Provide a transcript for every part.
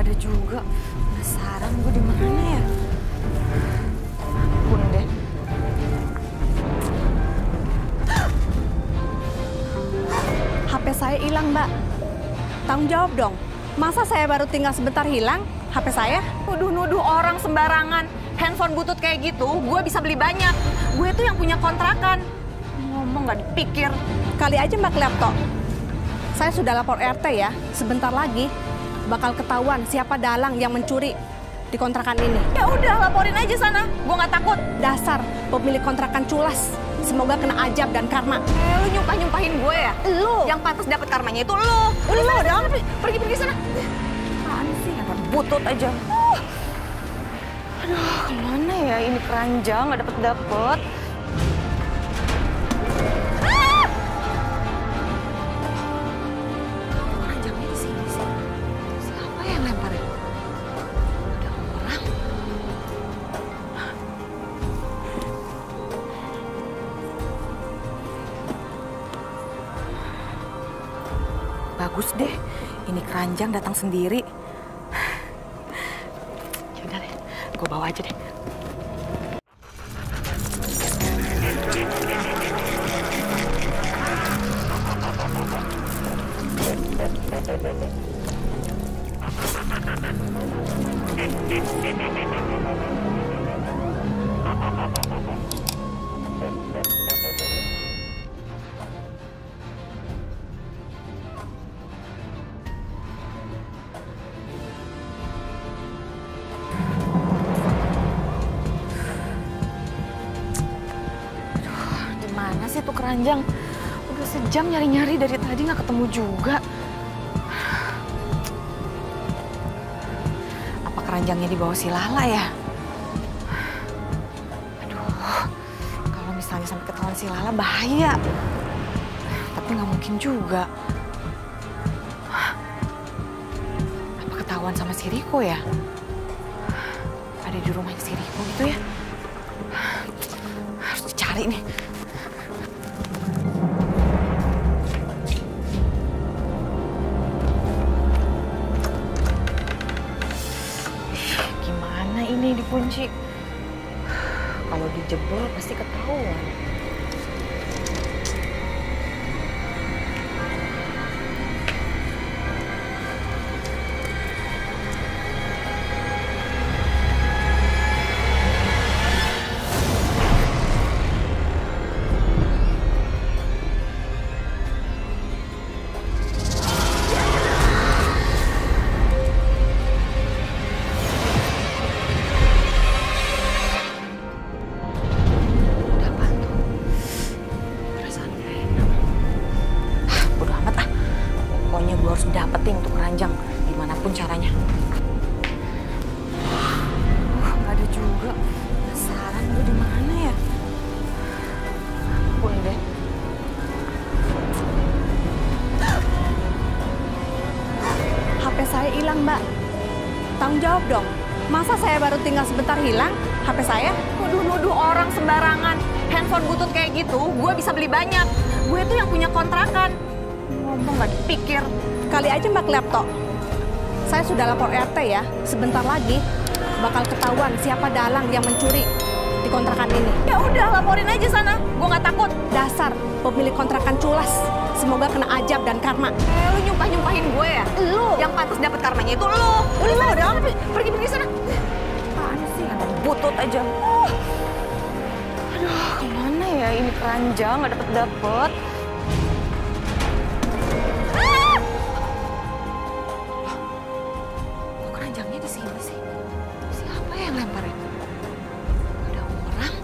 nggak ada juga. Penasaran gue di mana ya? Ampun deh. HP saya hilang, Mbak. Tanggung jawab dong. Masa saya baru tinggal sebentar hilang, HP saya? Nuduh-nuduh orang sembarangan. Handphone butut kayak gitu, gue bisa beli banyak. Gue tuh yang punya kontrakan. Ngomong nggak dipikir. Kali aja Mbak laptop. Saya sudah lapor RT ya. Sebentar lagi bakal ketahuan siapa dalang yang mencuri di kontrakan ini. Ya udah, laporin aja sana. Gue nggak takut. Dasar pemilik kontrakan culas. Semoga kena ajab dan karma. Eh, lu nyumpah-nyumpahin gue ya? Lu. Yang pantas dapat karmanya itu lu. Udah sana, sana, pergi, pergi, sana. Apaan sih? Handphone butut aja. Uh. Aduh, ke mana ya ini keranjang nggak dapet dapet. Bagus deh, ini keranjang datang sendiri. Yaudah deh, gue bawa aja deh. Keranjang? Udah sejam nyari-nyari dari tadi nggak ketemu juga. Apa keranjangnya di bawah si Lala ya? Aduh, kalau misalnya sampai ketahuan si Lala bahaya. Tapi nggak mungkin juga. Apa ketahuan sama si Riko ya? Ada di rumahnya si Riko gitu ya? Harus dicari nih. Dikunci? Kalau dijebol pasti ketahuan. Saya baru tinggal sebentar hilang, HP saya? Nuduh-nuduh orang sembarangan. Handphone butut kayak gitu, gue bisa beli banyak. Gue tuh yang punya kontrakan. Ngomong gak dipikir. Kali aja Mbak laptop. Saya sudah lapor RT ya. Sebentar lagi bakal ketahuan siapa dalang yang mencuri di kontrakan ini. Ya udah, laporin aja sana. Gue nggak takut. Dasar pemilik kontrakan culas. Semoga kena ajab dan karma. Eh, lu nyumpah-nyumpahin gue ya? Lu. Yang pantas dapat karmanya itu lu. Udah pergi, pergi, pergi sana. Butut aja. Uh. Aduh, ke mana ya ini keranjang nggak dapet dapet. Ah! Kok keranjangnya di sini sih? Siapa yang lempar ya? Ada orang?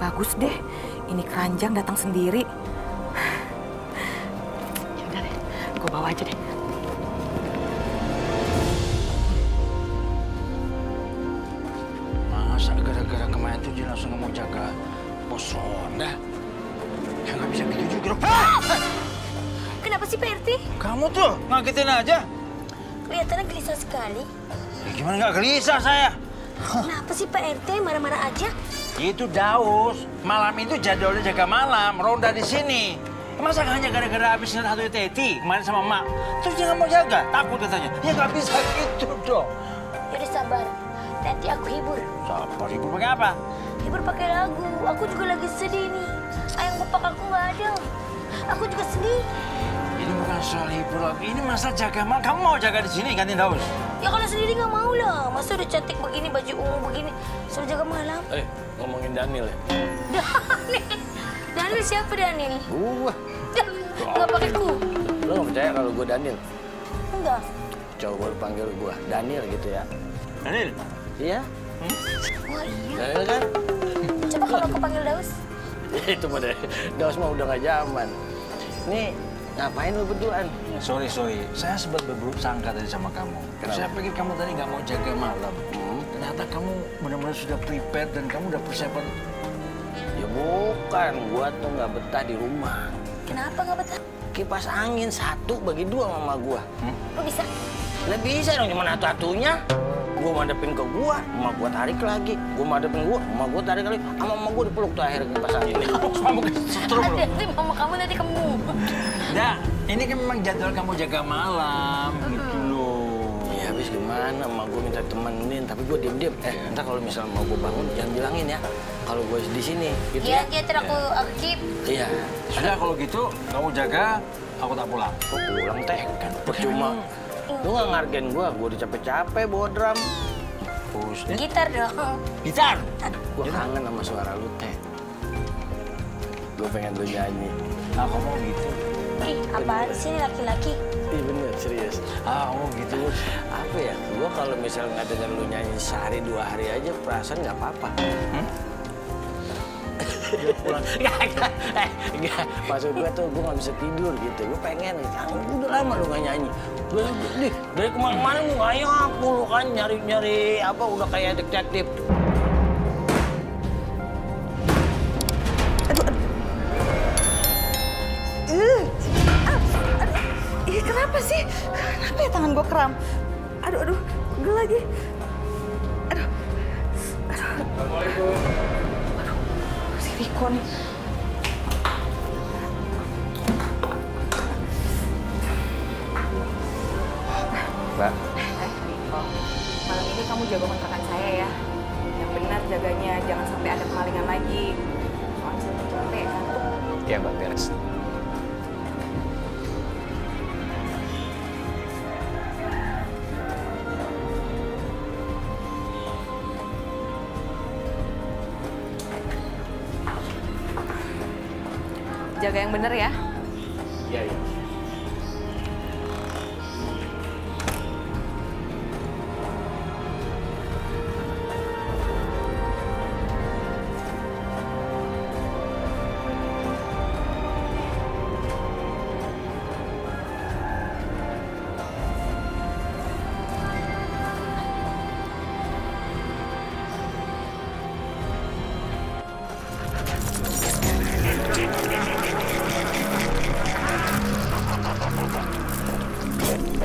Bagus deh, ini keranjang datang sendiri. Aja deh. Masa gara-gara kemarin tuh dia langsung mau jaga pos ronda? Ya nggak bisa gitu juga dong. Ah! Kenapa sih Pak RT? Kamu tuh ngagetin aja. Kelihatannya gelisah sekali. Ya, gimana nggak gelisah saya? Kenapa sih Pak RT marah-marah aja? Itu Daus. Malam itu jadwalnya jaga malam, ronda di sini. Masa hanya gara-gara habis ngeliat satu Teti kemarin sama Mak. Terus dia nggak mau jaga, takut katanya. Ya nggak bisa gitu dong. Yaudah sabar. Nanti aku hibur. Sabar, ibu pakai apa? Hibur pakai lagu. Aku juga lagi sedih nih. Ayang bapak aku nggak ada. Aku juga sedih. Ini bukan soal hibur lagi, ini masalah jaga malam. Kamu mau jaga di sini gantiin Daus? Ya kalau sendiri nggak mau lah. Masa udah cantik begini, baju ungu begini. Suruh jaga malam. Eh, ngomongin Daniel ya? Daniel. Daniel siapa Daniel? Gua. Nggak pakai ku. Lo gak percaya kalau gue Daniel? Enggak. Coba lu panggil gue Daniel gitu ya. Daniel, Iya? Wah iya. Daniel kan? Coba kalau aku panggil Daus. Itu mah deh. Daus mah udah gak zaman. Nih, ngapain lu berduaan? sorry sorry, saya sempat berburuk sangka tadi sama kamu. Kenapa? Saya pikir kamu tadi nggak mau jaga malam. Hmm. Ternyata kamu benar-benar sudah prepare dan kamu udah persiapan. Ya bukan, gua tuh nggak betah di rumah. Kenapa nggak betah? Kipas angin satu bagi dua mama gua. Kok bisa? Lah bisa dong cuma satu-satunya. Gua madepin ke gua, emak gua tarik lagi. Gua madepin gua, emak gua tarik lagi. Sama emak gua dipeluk tuh akhirnya kipas angin. Kamu kesetrum loh. Hati-hati mama kamu nanti kamu. Nah, ini kan memang jadwal kamu jaga malam gitu. Ya gimana, emak gua minta temenin, tapi gua diem-diem. Eh, ntar kalau misalnya mau gua bangun, jangan bilangin ya. Kalau gua di sini, gitu Iya, ya. dia terus aku aku keep. Iya. Sudah kalau gitu, kamu jaga, aku tak pulang. Kok pulang teh? Kan percuma. Lu nggak ngargain gua, gua udah capek-capek bawa drum. Pus, eh, Gitar dong. gitar. Gua kangen sama suara lu teh. Gua pengen lu nyanyi. Nah, kamu gitu. Ih, apaan sih ini laki-laki? Ih bener, serius. Ah, kamu gitu. Apa ya, gua kalau misalnya nggak denger lu nyanyi sehari dua hari aja perasaan nggak apa-apa. Hmm? pulang. Enggak, enggak. Eh, enggak. Maksud gue tuh gue gak bisa tidur gitu. Gue pengen, kan udah lama lu gak nyanyi. Gue, nih, dari ke mana-mana lu ngayak mulu kan nyari-nyari apa udah kayak detektif. Sih? Kenapa ya tangan gue kram? Aduh, aduh, gue lagi. Aduh, aduh. Aduh, si Riko nih. Mbak, Eh, Riko, malam ini kamu jaga kontrakan saya ya. Yang benar jaganya, jangan sampai ada kemalingan lagi. Soalnya saya capek, ngantuk. ya mbak beres. Jaga yang bener ya. Iya, iya.